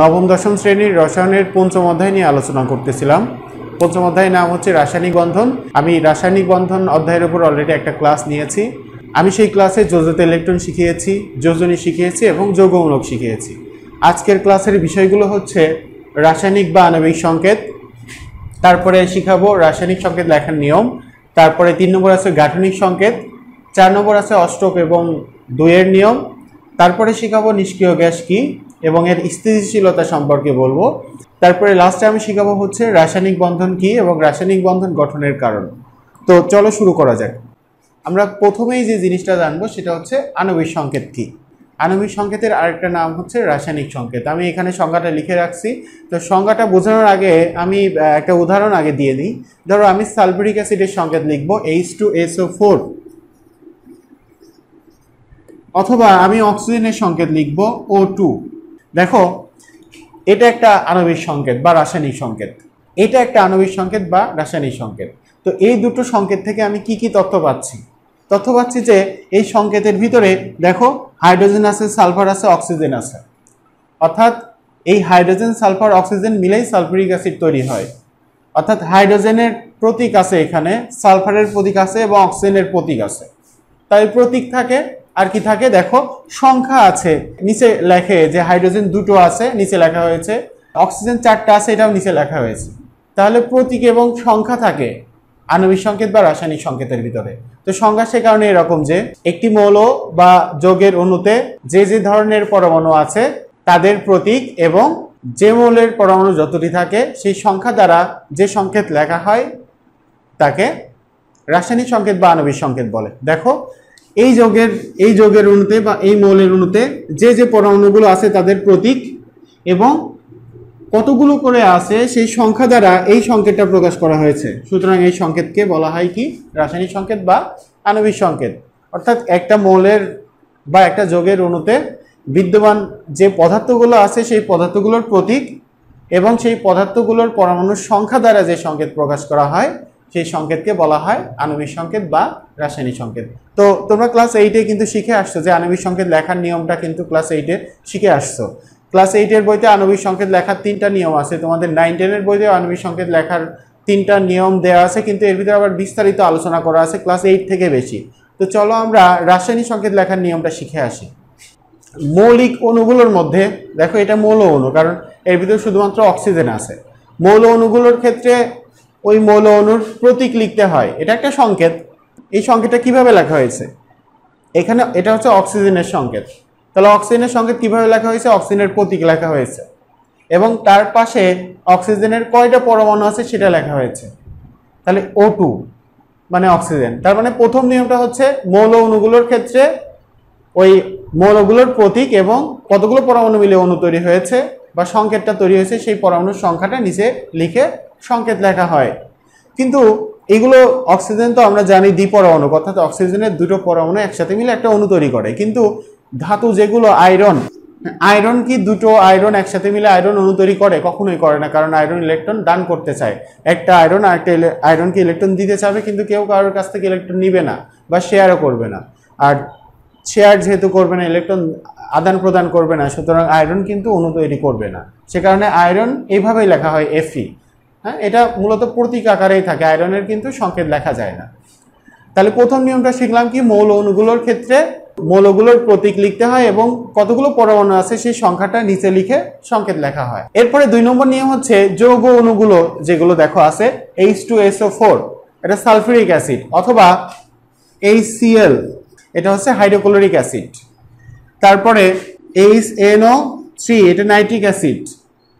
নবম, দশম শ্রেণির রসায়নের পঞ্চম অধ্যায় নিয়ে আলোচনা করতেছিলাম। পঞ্চম অধ্যায়ের নাম হচ্ছে রাসায়নিক বন্ধন। আমি রাসায়নিক বন্ধন অধ্যায়ের উপর অলরেডি একটা ক্লাস নিয়েছি। আমি সেই ক্লাসে যোজত ইলেকট্রন শিখিয়েছি যোজনী শিখিয়েছি এবং যৌগমূলক শিখিয়েছি। আজকের ক্লাসের বিষয়গুলো হচ্ছে রাসায়নিক বা আণবিক সংকেত, তারপরে শিখাবো রাসায়নিক সংকেত লেখার নিয়ম, তারপরে তিন নম্বর আছে গাঠনিক সংকেত, চার নম্বর আছে অষ্টক এবং দুইয়ের নিয়ম, তারপরে শিখাবো নিষ্ক্রিয় গ্যাস কি এবং এর স্থিতিশীলতা সম্পর্কে বলব। তারপরে লাস্টে আমি শিখাবো হচ্ছে রাসায়নিক বন্ধন কি এবং রাসায়নিক বন্ধন গঠনের কারণ। তো চলো শুরু করা যাক। আমরা প্রথমেই যে জিনিসটা জানব সেটা হচ্ছে আণবিক সংকেত কি। আণবিক সংকেতের আরেকটা নাম হচ্ছে রাসায়নিক সংকেত। আমি এখানে সংজ্ঞাটা লিখে রাখছি। তো সংজ্ঞাটা বোঝানোর আগে আমি একটা উদাহরণ আগে দিয়ে দিই। ধরো আমি সালফিউরিক অ্যাসিডের সংকেত লিখব এইচ টু এসও ফোর অথবা আমি অক্সিজেনের সংকেত লিখব ও টু দেখো, এটা একটা আণবিক সংকেত বা রাসায়নিক সংকেত। এটা একটা আণবিক সংকেত বা রাসায়নিক সংকেত। তো এই দুটো সংকেত থেকে আমি কি কি তথ্য পাচ্ছি? তথ্য পাচ্ছি যে এই সংকেতের ভিতরে দেখো, হাইড্রোজেন আছে, সালফার আছে, অক্সিজেন আছে। অর্থাৎ এই হাইড্রোজেন, সালফার, অক্সিজেন মিলেই সালফুরিক অ্যাসিড তৈরি হয়। অর্থাৎ হাইড্রোজেনের প্রতীক আছে এখানে, সালফারের প্রতীক আছে এবং অক্সিজেনের প্রতীক আছে। তাই প্রতীক থাকে আর কি থাকে? দেখো, সংখ্যা আছে। নিচে লেখে যে হাইড্রোজেন দুটো আছে, নিচে লেখা হয়েছে। অক্সিজেন চারটা আছে, এটাও নিচে লেখা হয়েছে। তাহলে প্রতীক এবং সংখ্যা থাকে আণবিক সংকেত বা রাসায়নিক সংকেতের ভিতরে। তো সংখ্যা সে কারণে এরকম যে, একটি মৌল বা যোগের অণুতে যে যে ধরনের পরমাণু আছে, তাদের প্রতীক এবং যে মৌলের পরমাণু যতটি থাকে, সেই সংখ্যা দ্বারা যে সংকেত লেখা হয়, তাকে রাসায়নিক সংকেত বা আণবিক সংকেত বলে। দেখো এই যোগের এই যোগের অণুতে বা এই মৌলের অণুতে যে যে পরমাণুগুলো আছে তাদের প্রতীক এবং কতগুলো করে আছে সেই সংখ্যা দ্বারা এই সংকেতটা প্রকাশ করা হয়েছে। সুতরাং এই সংকেতকে বলা হয় কি? রাসায়নিক সংকেত বা আণবিক সংকেত। অর্থাৎ একটা মৌলের বা একটা যোগের অণুতে বিদ্যমান যে পদার্থগুলো আছে সেই পদার্থগুলোর প্রতীক এবং সেই পদার্থগুলোর পরমাণুর সংখ্যা দ্বারা যে সংকেত প্রকাশ করা হয় সেই সংকেতকে বলা হয় আণবিক সংকেত বা রাসায়নিক সংকেত। তো তোমরা ক্লাস এইটে কিন্তু শিখে আসছো যে আণবিক সংকেত লেখার নিয়মটা কিন্তু ক্লাস এইটে শিখে আসছো। ক্লাস এইটের বইতে আণবিক সংকেত লেখার তিনটা নিয়ম আছে। তোমাদের নাইন টেনের বইতে আণবিক সংকেত লেখার তিনটা নিয়ম দেওয়া আছে, কিন্তু এর ভিতরে আবার বিস্তারিত আলোচনা করা আছে ক্লাস এইট থেকে বেশি। তো চলো আমরা রাসায়নিক সংকেত লেখার নিয়মটা শিখে আসি। মৌলিক অণুগুলোর মধ্যে, দেখো এটা মৌল অণু, কারণ এর ভিতরে শুধুমাত্র অক্সিজেন আছে। মৌল অণুগুলোর ক্ষেত্রে ওই মৌল অণুর প্রতীক লিখতে হয়। এটা একটা সংকেত। এই সংকেতটা কীভাবে লেখা হয়েছে? এখানে এটা হচ্ছে অক্সিজেনের সংকেত। তাহলে অক্সিজেনের সংকেত কীভাবে লেখা হয়েছে? অক্সিজেনের প্রতীক লেখা হয়েছে। এবং তার পাশে অক্সিজেনের কয়টা পরমাণু আছে সেটা লেখা হয়েছে। তাহলে ও টু মানে অক্সিজেন। তার মানে প্রথম নিয়মটা হচ্ছে মৌল অণুগুলোর ক্ষেত্রে ওই মৌলগুলোর প্রতীক এবং কতগুলো পরমাণু মিলে অণু তৈরি হয়েছে বা সংকেতটা তৈরি হয়েছে, সেই পরমাণুর সংখ্যাটা নিচে লিখে সংকেত লেখা হয়। কিন্তু এগুলো অক্সিজেন তো আমরা জানি দ্বিপরমাণু, অর্থাৎ অক্সিজেনের দুটো পরমাণু একসাথে মিলে একটা অণু তৈরি করে। কিন্তু ধাতু যেগুলো, আয়রন আয়রন কি দুটো আয়রন একসাথে মিলে আয়রন অণু তৈরি করে? কখনোই করে না, কারণ আয়রন ইলেকট্রন দান করতে চায়। একটা আয়রন আর একটা আয়রনকে ইলেকট্রন দিতে চাবে? কিন্তু কেউ কারোর কাছ থেকে ইলেকট্রন নিবে না বা শেয়ারও করবে না। আর শেয়ার যেহেতু করবে না, ইলেকট্রন আদান প্রদান করবে না, সুতরাং আয়রন কিন্তু অণু তৈরি করবে না। সে কারণে আয়রন এইভাবেই লেখা হয় এফি হ্যাঁ এটা মূলত প্রতীক আকারেই থাকে, আয়রনের কিন্তু সংকেত লেখা যায় না। তাহলে প্রথম নিয়মটা শিখলাম কি, মৌল অণুগুলোর ক্ষেত্রে মৌলগুলোর প্রতীক লিখতে হয় এবং কতগুলো পরমাণু আছে সেই সংখ্যাটা নিচে লিখে সংকেত লেখা হয়। এরপরে দুই নম্বর নিয়ম হচ্ছে যৌগ অণুগুলো যেগুলো দেখো আছে H two S O four এটা সালফিউরিক অ্যাসিড অথবা এইচ সিএল এটা হচ্ছে হাইড্রোক্লোরিক অ্যাসিড। তারপরে এইচ এনও থ্রি এটা nitric acid,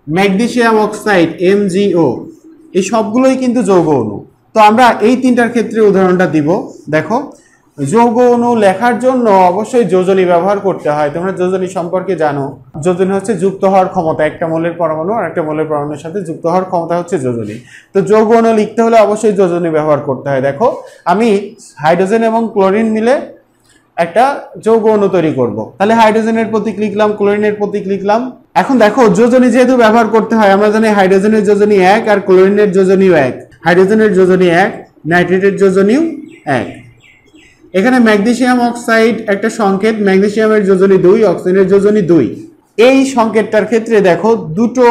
magnesium oxide M G O এই সবগুলোই কিন্তু যৌগ অণু। তো আমরা এই তিনটার ক্ষেত্রে উদাহরণটা দিব। দেখো, যৌগ অণু লেখার জন্য অবশ্যই যোজনী ব্যবহার করতে হয়। তোমরা যোজনী সম্পর্কে জানো। যোজনী হচ্ছে যুক্ত হওয়ার ক্ষমতা। একটা মৌলের পরমাণু আর একটা মৌলের পরমাণুর সাথে যুক্ত হওয়ার ক্ষমতা হচ্ছে যোজনী। তো যৌগ অণু লিখতে হলে অবশ্যই যোজনী ব্যবহার করতে হয়। দেখো, আমি হাইড্রোজেন এবং ক্লোরিন মিলে একটা যৌগ অণু তৈরি করব। তাহলে হাইড্রোজেনের প্রতীক লিখলাম, ক্লোরিনের প্রতীক লিখলাম। এখন দেখো, যোজনী যেহেতু ব্যবহার করতে হয়, আমরা জানি হাইড্রোজেনের যোজনী এক আর ক্লোরিনের যোজনীও এক। হাইড্রোজেনের যোজনী এক, নাইট্রেটের যোজনীও এক। এখানে ম্যাগনেসিয়াম অক্সাইড একটা সংকেত, ম্যাগনেসিয়ামের যোজনী দুই, অক্সিজেনের যোজনী দুই। এই সংকেতটার ক্ষেত্রে দেখো, দুটো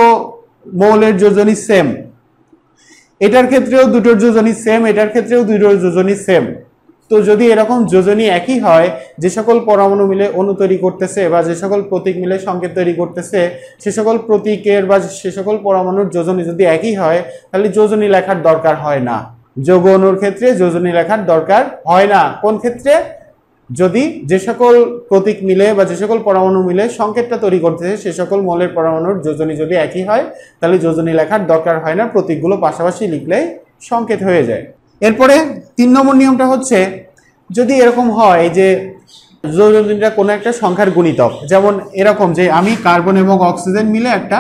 মৌলের যোজনী সেম এটার ক্ষেত্রেও দুটোর যোজনী সেম এটার ক্ষেত্রেও দুটোর যোজনী সেম তো যদি এরকম যোজনী একই হয়, যে সকল পরমাণু মিলে অণু তৈরি করতেছে বা যে সকল প্রতীক মিলে সংকেত তৈরি করতেছে, সে সকল প্রতীকের বা সে সকল পরমাণুর যোজনী যদি একই হয়, তাহলে যোজনী লেখার দরকার হয় না। যোগ অণুর ক্ষেত্রে যোজনী লেখার দরকার হয় না। কোন ক্ষেত্রে? যদি যে সকল প্রতীক মিলে বা যে সকল পরমাণু মিলে সংকেতটা তৈরি করতেছে, সে সকল মৌলের পরমাণুর যোজনী যদি একই হয়, তাহলে যোজনী লেখার দরকার হয় না, প্রতীকগুলো পাশাপাশি লিখলেই সংকেত হয়ে যায়। এরপরে তিন নম্বর নিয়মটা হচ্ছে, যদি এরকম হয় যে যোজনীটা কোনো একটা সংখ্যার গুণিতক, যেমন এরকম যে আমি কার্বন এবং অক্সিজেন মিলে একটা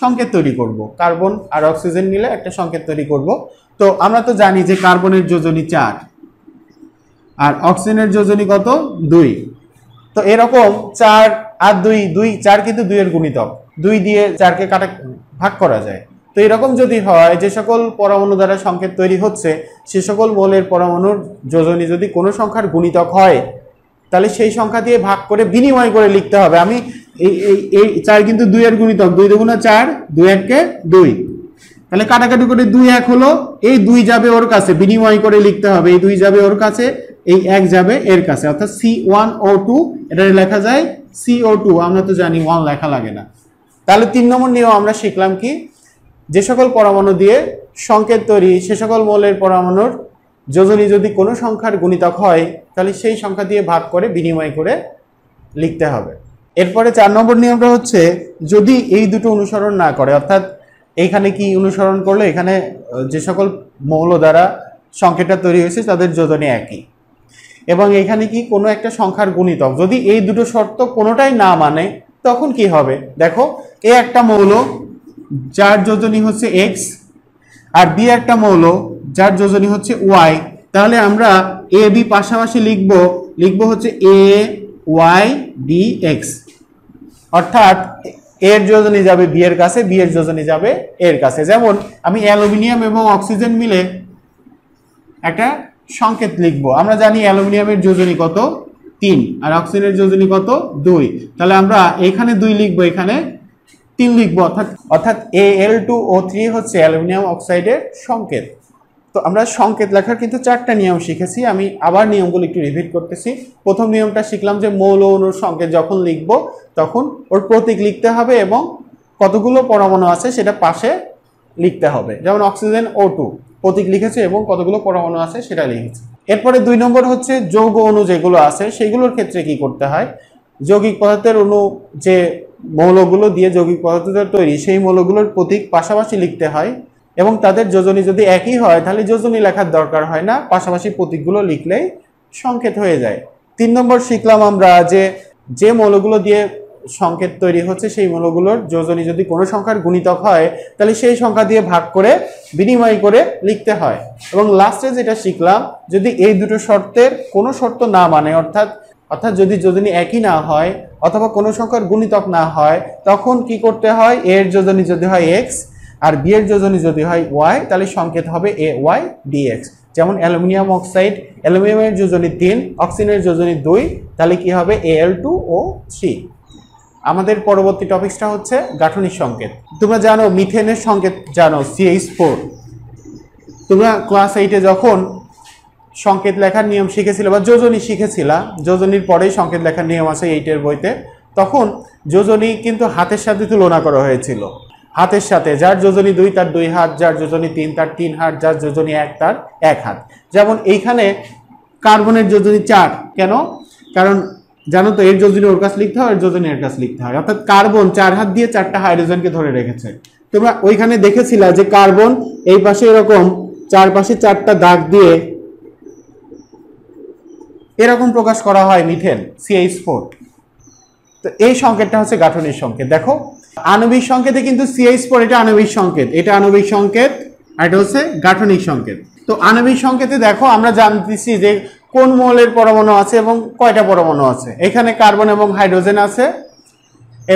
সংকেত তৈরি করব, কার্বন আর অক্সিজেন মিলে একটা সংকেত তৈরি করব, তো আমরা তো জানি যে কার্বনের যোজনী চার আর অক্সিজেনের যোজনী কত? দুই। তো এরকম চার আর দুই দুই, চার কিন্তু দুইয়ের গুণিতক, দুই দিয়ে চারকে কাটা ভাগ করা যায়। তো এরকম যদি হয়, যে সকল পরমাণু দ্বারা সংকেত তৈরি হচ্ছে, সে সকল মৌলের পরমাণুর যোজনী যদি কোনো সংখ্যার গুণিতক হয়, তাহলে সেই সংখ্যা দিয়ে ভাগ করে বিনিময় করে লিখতে হবে। আমি এই এই চার কিন্তু দুইয়ের গুণিতক, দুই দুগুণা চার, দুই এককে দুই। তাহলে কাটাকাটি করে দুই এক হলো, এই দুই যাবে ওর কাছে, বিনিময় করে লিখতে হবে। এই দুই যাবে ওর কাছে, এই এক যাবে এর কাছে। অর্থাৎ সি ওয়ান ও টু এটা লেখা যায় সি ও টু আমরা তো জানি ওয়ান লেখা লাগে না। তাহলে তিন নম্বর নিয়ম আমরা শিখলাম কি? যে সকল পরমাণু দিয়ে সংকেত তৈরি, সে সকল মৌলের পরমাণুর যোজনী যদি কোনো সংখ্যার গুণিতক হয়, তাহলে সেই সংখ্যা দিয়ে ভাগ করে, বিনিময় করে লিখতে হবে। এরপরে চার নম্বর নিয়মটা হচ্ছে, যদি এই দুটো অনুসরণ না করে, অর্থাৎ এইখানে কি অনুসরণ করলে, এখানে যে সকল মৌল দ্বারা সংকেতটা তৈরি হয়েছে, তাদের যোজনী একই। এবং এখানে কি কোনো একটা সংখ্যার গুণিতক, যদি এই দুটো শর্ত কোনোটাই না মানে তখন কি হবে? দেখো, এ একটা মৌল যার যোজনী হচ্ছে এক্স আর বি একটা মৌল যার যোজনী হচ্ছে ওয়াই তাহলে আমরা এ বি পাশাপাশি লিখব লিখব হচ্ছে এ ওয়াই ডি এক্স অর্থাৎ এর যোজনী যাবে বি এর কাছে বি এর যোজনী যাবে এর কাছে। যেমন আমি অ্যালুমিনিয়াম এবং অক্সিজেন মিলে একটা সংকেত লিখব। আমরা জানি অ্যালুমিনিয়ামের যোজনী কত? তিন, আর অক্সিজেনের যোজনী কত? দুই। তাহলে আমরা এখানে দুই লিখব, এখানে তিন লিখব, অর্থাৎ অর্থাৎ A L two O three হচ্ছে অ্যালুমিনিয়াম অক্সাইডের সংকেত। তো আমরা সংকেত লেখার কিন্তু চারটা নিয়ম শিখেছি, আমি আবার নিয়মগুলো একটু রিপিট করতেছি। প্রথম নিয়মটা শিখলাম যে মৌল অনুর সংকেত যখন লিখব, তখন ওর প্রতীক লিখতে হবে এবং কতগুলো পরমাণু আছে সেটা পাশে লিখতে হবে। যেমন অক্সিজেন ও টু প্রতীক লিখেছে এবং কতগুলো পরমাণু আছে সেটা লিখেছে। এরপরে দুই নম্বর হচ্ছে যৌগ অণু যেগুলো আছে, সেগুলোর ক্ষেত্রে কি করতে হয়? যৌগিক পদার্থের অণু যে মৌলগুলো দিয়ে যৌগিক পদার্থের তৈরি, সেই মৌলগুলোর প্রতীক পাশাপাশি লিখতে হয় এবং তাদের যোজনী যদি একই হয়, তাহলে যোজনী লেখার দরকার হয় না। পাশাপাশি প্রতীকগুলো লিখলেই সংকেত হয়ে যায়। তিন নম্বর শিখলাম আমরা যে যে মৌলগুলো দিয়ে সংকেত তৈরি হচ্ছে, সেই মৌলগুলোর যোজনী যদি কোনো সংখ্যার গুণিতক হয়, তাহলে সেই সংখ্যা দিয়ে ভাগ করে, বিনিময় করে লিখতে হয়। এবং লাস্টে যেটা শিখলাম, যদি এই দুটো শর্তের কোনো শর্ত না মানে অর্থাৎ অর্থাৎ যদি যোজনী একই না হয় অথবা কোনো সংখ্যার গুণিতক না হয়, তখন কি করতে হয়? এ এর যোজনী যদি হয় এক্স আর বি এর যোজনী যদি হয় ওয়াই তাহলে সংকেত হবে এ ওয়াই ডিএক্স যেমন অ্যালুমিনিয়াম অক্সাইড, অ্যালুমিনিয়ামের যোজনী তিন, অক্সিজেনের যোজনী দুই, তাহলে কি হবে? এ এল টু ও থ্রি আমাদের পরবর্তী টপিকসটা হচ্ছে গাঠনিক সংকেত। তোমরা জানো, মিথেনের সংকেত জানো সিএইচ ফোর তোমরা ক্লাস এইটে যখন সংকেত লেখার নিয়ম শিখেছিল বা যোজনী শিখেছিলা। যোজনীর পরেই সংকেত লেখার নিয়ম আছে এইটের বইতে। তখন যোজনী কিন্তু হাতের সাথে তুলনা করা হয়েছিল। হাতের সাথে, যার যোজনী দুই, তার দুই হাত, যার যোজনী তিন, তার তিন হাত, যার যোজনী এক, তার এক হাত। যেমন এইখানে কার্বনের যোজনী চার, কেন? কারণ জানো তো, এর যোজনী ওর কাছ লিখতে হয় এর যোজনী এর কাছ লিখতে হয়। অর্থাৎ কার্বন চার হাত দিয়ে চারটা হাইড্রোজেনকে ধরে রেখেছে। তোমরা ওইখানে দেখেছিলা যে কার্বন এই পাশে এরকম, চারপাশে চারটা দাগ দিয়ে এরকম প্রকাশ করা হয় মিথেন সিএইচ ফোর তো এই সংকেতটা হচ্ছে গাঠনিক সংকেত। দেখো, আণবিক সংকেতে কিন্তু সিএইচ ফোর এটা আণবিক সংকেত। এটা আণবিক সংকেত আর এটা হচ্ছে গাঠনিক সংকেত। তো আণবিক সংকেতে দেখো, আমরা জানতেছি যে কোন মৌলের পরমাণু আছে এবং কয়টা পরমাণু আছে। এখানে কার্বন এবং হাইড্রোজেন আছে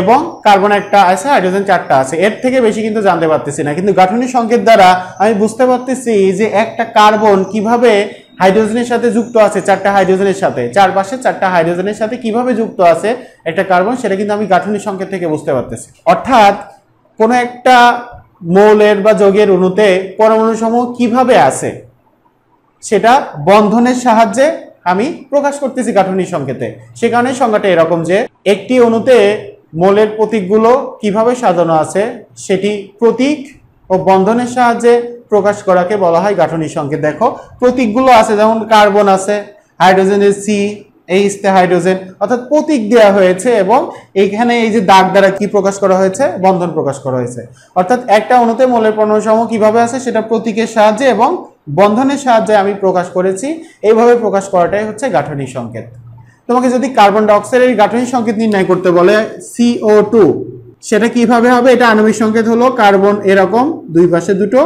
এবং কার্বন একটা আছে, হাইড্রোজেন চারটা আছে। এর থেকে বেশি কিন্তু জানতে পারতেছি না। কিন্তু গাঠনিক সংকেত দ্বারা আমি বুঝতে পারতেছি যে একটা কার্বন কীভাবে হাইড্রোজেনের সাথে যুক্ত আছে চারটা হাইড্রোজেনের সাথে। চারপাশে চারটা হাইড্রোজেনের সাথে কীভাবে যুক্ত আছে, একটা কার্বন, সেটা কিন্তু আমি গাঠনিক সংকেত থেকে বুঝতে পারতেছি। অর্থাৎ কোনো একটা মৌলের বা যোগের অণুতে পরমাণু সমূহ কীভাবে আছে, সেটা বন্ধনের সাহায্যে আমি প্রকাশ করতেছি গাঠনিক সংকেতে। সে কারণে সংজ্ঞাটা এরকম যে, একটি অণুতে মোলের প্রতীকগুলো কীভাবে সাজানো আছে, সেটি প্রতীক ও বন্ধনের সাহায্যে প্রকাশ করাকে বলা হয় গাঠনিক সংকেত। দেখো, প্রতীকগুলো আছে, যেমন কার্বন আছে হাইড্রোজেনের সি এইচ তে হাইড্রোজেন, অর্থাৎ প্রতীক দেওয়া হয়েছে এবং এইখানে এই যে দাগ দ্বারা কি প্রকাশ করা হয়েছে? বন্ধন প্রকাশ করা হয়েছে। অর্থাৎ একটা অণুতে মোলের পণ্যসমূহ কীভাবে আছে? সেটা প্রতীকের সাহায্যে এবং বন্ধনের সাহায্যে আমি প্রকাশ করেছি। এইভাবে প্রকাশ করাটাই হচ্ছে গাঠনিক সংকেত। তোমাকে যদি কার্বন ডাইঅক্সাইডের গাঠনিক সংকেত নির্ণয় করতে বলে সিও টু সেটা কীভাবে হবে? এটা আণবিক সংকেত হলো কার্বন এরকম দুই পাশে দুটো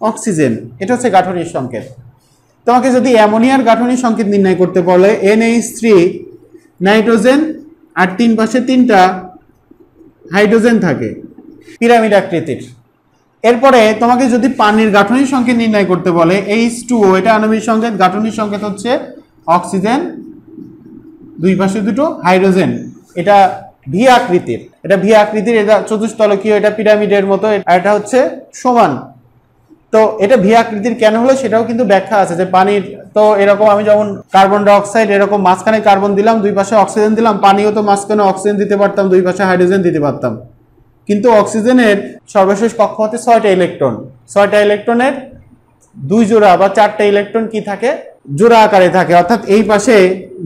অক্সিজেন, এটা হচ্ছে গাঠনিক সংকেত। তোমাকে যদি অ্যামোনিয়ার গাঠনিক সংকেত নির্ণয় করতে বলে এনএইচ থ্রি নাইট্রোজেন, আর তিন পাশে তিনটা হাইড্রোজেন থাকে, পিরামিড আকৃতির। এরপরে তোমাকে যদি পানির গাঠনিক সংকেত নির্ণয় করতে বলে এইচ টু এটা আণবিক সংকেত গাঠনিক সংকেত হচ্ছে অক্সিজেন, দুই পাশে দুটো হাইড্রোজেন, এটা ভি আকৃতির, এটা ভি আকৃতির, এটা চতুস্তলকীয় এটা পিরামিডের মতো এটা হচ্ছে সমান। তো এটা ভি আকৃতির কেন হলো সেটাও কিন্তু ব্যাখ্যা আছে যে পানির, তো এরকম আমি যেমন কার্বন ডাইঅক্সাইড এরকম মাঝখানে কার্বন দিলাম, দুই পাশে অক্সিজেন দিলাম, পানিও তো মাঝখানে অক্সিজেন দিতে পারতাম, দুই পাশে হাইড্রোজেন দিতে পারতাম। কিন্তু অক্সিজেনের সর্বশেষ কক্ষপথে ছয়টা ইলেকট্রন ছয়টা ইলেকট্রনের দুই জোড়া বা চারটা ইলেকট্রন কি থাকে? জোড়া আকারে থাকে, অর্থাৎ এই পাশে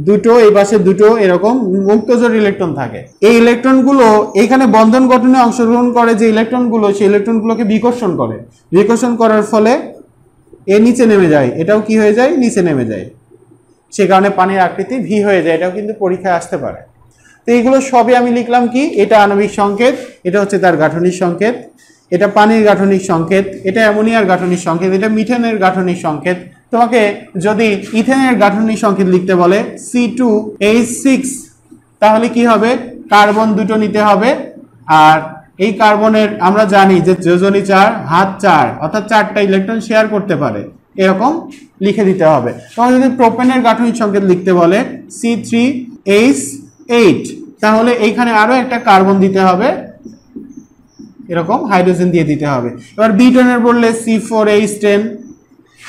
দুটো, এই পাশে দুটো এরকম মুক্তজোড় ইলেকট্রন থাকে। এই ইলেকট্রনগুলো এইখানে বন্ধন গঠনে অংশগ্রহণ করে যে ইলেকট্রনগুলো সেই ইলেকট্রনগুলোকে বিকর্ষণ করে। বিকর্ষণ করার ফলে এ নিচে নেমে যায়, এটাও কি হয়ে যায়? নিচে নেমে যায়। সে কারণে পানির আকৃতি ভি হয়ে যায়, এটাও কিন্তু পরীক্ষায় আসতে পারে। তো এইগুলো সবই আমি লিখলাম কি? এটা আণবিক সংকেত, এটা হচ্ছে তার গাঠনিক সংকেত, এটা পানির গাঠনিক সংকেত, এটা অ্যামোনিয়ার গাঠনিক সংকেত, এটা মিথেনের গাঠনিক সংকেত তোমাকে যদি ইথেনের গাঠনিক সংকেত লিখতে বলে সি টু এইচ সিক্স তাহলে কি হবে? কার্বন দুটো নিতে হবে। আর এই কার্বনের আমরা জানি যে যোজনী চার, হাত চার, অর্থাৎ চারটা ইলেকট্রন শেয়ার করতে পারে। এরকম লিখে দিতে হবে। তোমাকে যদি প্রোপেনের গাঠনিক সংকেত লিখতে বলে সি থ্রি এইচ এইট তাহলে এইখানে আরও একটা কার্বন দিতে হবে। এরকম হাইড্রোজেন দিয়ে দিতে হবে। এবার বি টেনের বললে সি ফোর এইচ টেন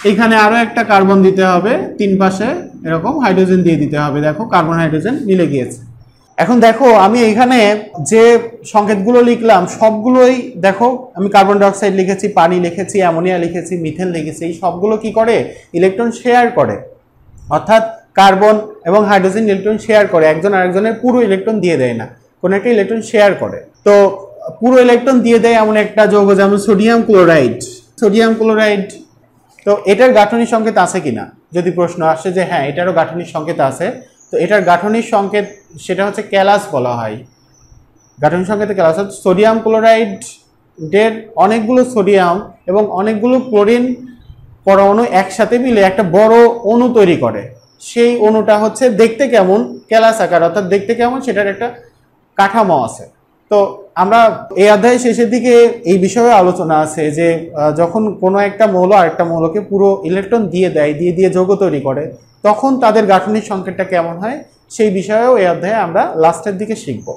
এখানে আরও একটা কার্বন দিতে হবে, তিন পাশে এরকম হাইড্রোজেন দিয়ে দিতে হবে, দেখো কার্বন হাইড্রোজেন মিলে গিয়েছে। এখন দেখো আমি এখানে যে সংকেতগুলো লিখলাম, সবগুলোই দেখো আমি কার্বন ডাইঅক্সাইড লিখেছি, পানি লিখেছি, অ্যামোনিয়া লিখেছি, মিথেন লিখেছি, এই সবগুলো কি করে? ইলেকট্রন শেয়ার করে। অর্থাৎ কার্বন এবং হাইড্রোজেন ইলেকট্রন শেয়ার করে, একজন আরেকজনের পুরো ইলেকট্রন দিয়ে দেয় না, কোনো একটা ইলেকট্রন শেয়ার করে। তো পুরো ইলেকট্রন দিয়ে দেয় এমন একটা যৌগ যেমন সোডিয়াম ক্লোরাইড। সোডিয়াম ক্লোরাইড তো এটার গাঠনিক সংকেত আছে কিনা? যদি প্রশ্ন আসে যে হ্যাঁ এটারও গাঠনিক সংকেত আছে, তো এটার গাঠনিক সংকেত সেটা হচ্ছে ক্যালাস বলা হয়। গাঠনিক সংকেতে ক্যালাস। হচ্ছে সোডিয়াম ক্লোরাইডের অনেকগুলো সোডিয়াম এবং অনেকগুলো ক্লোরিন পরমাণু একসাথে মিলে একটা বড় অণু তৈরি করে। সেই অণুটা হচ্ছে দেখতে কেমন? ক্যালাস আকার। অর্থাৎ দেখতে কেমন? সেটার একটা কাঠামো আছে। তো আমরা এই অধ্যায়ের শেষের দিকে এই বিষয়ে আলোচনা আছে যে যখন কোনো একটা মৌল আরেকটা মৌলকে পুরো ইলেকট্রন দিয়ে দেয়, দিয়ে দিয়ে যৌগ তৈরি করে, তখন তাদের গাঠনিক সংকেতটা কেমন হয়? সেই বিষয়েও এই অধ্যায়ে আমরা লাস্টের দিকে শিখব।